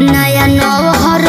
नया नौ हर